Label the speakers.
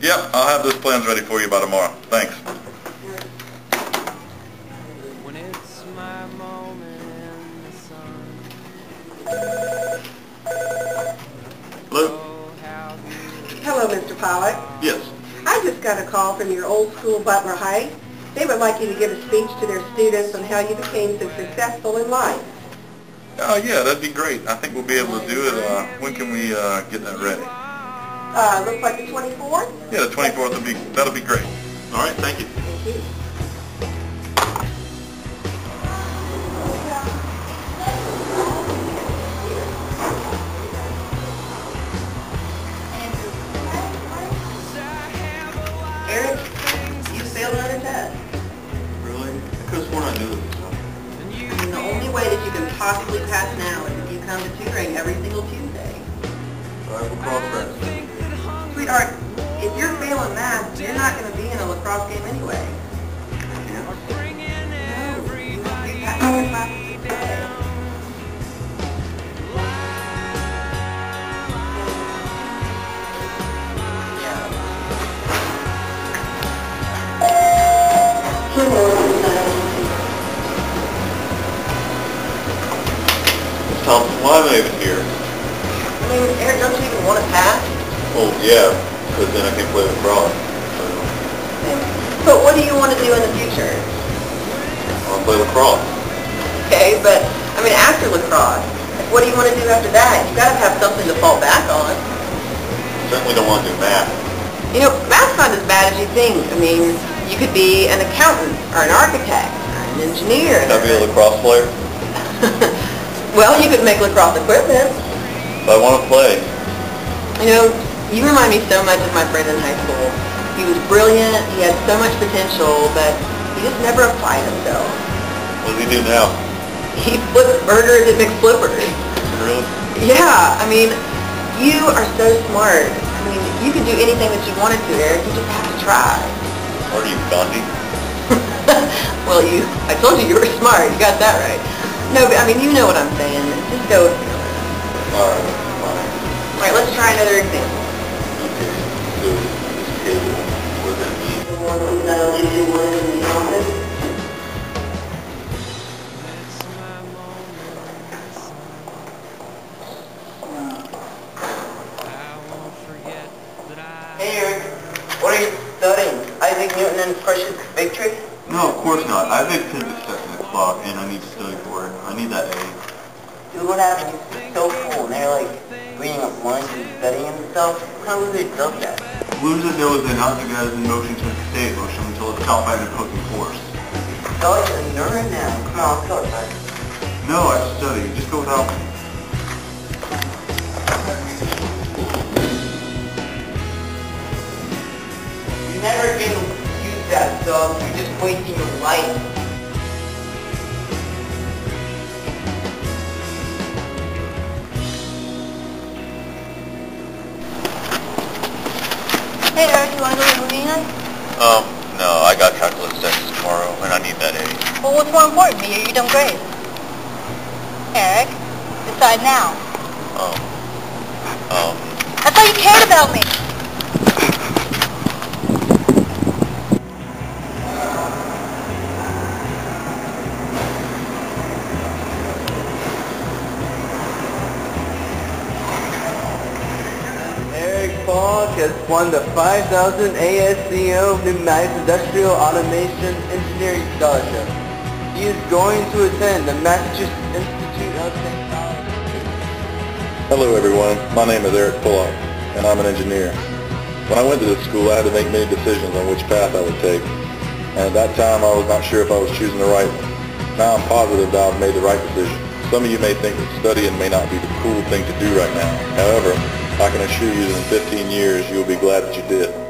Speaker 1: Yep, I'll have those plans ready for you by tomorrow. Thanks.
Speaker 2: When it's my moment in the sun.
Speaker 1: Hello?
Speaker 2: How beautiful.
Speaker 3: Hello, Mr. Pollock.
Speaker 1: Yes.
Speaker 3: I just got a call from your old school Butler Heights. They would like you to give a speech to their students on how you became so successful in life.
Speaker 1: Oh, yeah, that'd be great. I think we'll be able to do it. Uh, when can we uh, get that ready?
Speaker 3: Uh, looks like the 24th?
Speaker 1: Yeah, the 24th will be, that'll be great. All right, thank you.
Speaker 3: Thank you. Eric, you failed another test.
Speaker 1: Really? I could have sworn I knew this.
Speaker 3: And the only way that you can possibly pass now is if you come to tutoring every single Tuesday.
Speaker 1: I will cross that.
Speaker 3: Sweetheart, if you're failing math, you're not going to be in a lacrosse game anyway.
Speaker 2: Bringing
Speaker 3: No, you have to pass your classes today.
Speaker 1: Miss Thompson, why am I even here?
Speaker 3: I mean, Eric, don't you even want to pass?
Speaker 1: Well, yeah, because then I can play lacrosse. So,
Speaker 3: But what do you want to do in the future?
Speaker 1: I'll play lacrosse.
Speaker 3: Okay, but, I mean, after lacrosse, what do you want to do after that? You've got to have something to fall back on.
Speaker 1: Certainly don't want to do math.
Speaker 3: You know, math's not as bad as you think. I mean, you could be an accountant, or an architect, or an engineer.
Speaker 1: Can I be a lacrosse player?
Speaker 3: well, you could make lacrosse equipment.
Speaker 1: But I want to play.
Speaker 3: You know, you remind me so much of my friend in high school. He was brilliant, he had so much potential, but he just never applied himself.
Speaker 1: What does he do now?
Speaker 3: He flips burgers at McFlippers.
Speaker 1: Really?
Speaker 3: Yeah, I mean, you are so smart. I mean, you could do anything that you wanted to, Eric. You just have to try.
Speaker 1: Are you Gandhi?
Speaker 3: well, you, I told you you were smart. You got that right. No, but I mean, you know what I'm saying. Just go with me.
Speaker 1: All right, fine.
Speaker 3: All right, let's try another example. Isaac Newton Precious Victory?
Speaker 1: No, of course not. I have physics test in o'clock, and I need to study for it. I need that A.
Speaker 3: Dude, what happened? It's so cool. And they're like reading up lines and studying and stuff. Kind of loser does that?
Speaker 1: Loser that object has in motion to stay in motion until it's stopped by an opposing force.
Speaker 3: Such a nerd now. Come on, let's go outside.
Speaker 1: No, I study. Just go without me.
Speaker 3: Never use that stuff. You're just wasting your life. Hey Eric, you wanna go to the movie night?
Speaker 1: Um, no, I got calculus tests tomorrow, and I need that A.
Speaker 3: Well, what's more important, me or your dumb grades? Eric, decide now.
Speaker 1: Um, um,
Speaker 3: I thought you cared about me.
Speaker 4: Has won the 5000 ASCO Numatics Industrial Automation Engineering Scholarship. He is going to attend the Massachusetts Institute of Technology.
Speaker 1: Hello everyone, my name is Eric Fullock, and I'm an engineer. When I went to this school, I had to make many decisions on which path I would take, and at that time I was not sure if I was choosing the right one. Now I'm positive that I've made the right decision. Some of you may think that studying may not be the cool thing to do right now. However, I can assure you that in 15 years you will be glad that you did.